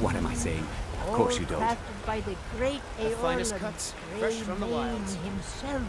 What am I saying? Of course you don't. Crafted by the great The finest cuts, fresh from the wilds. himself.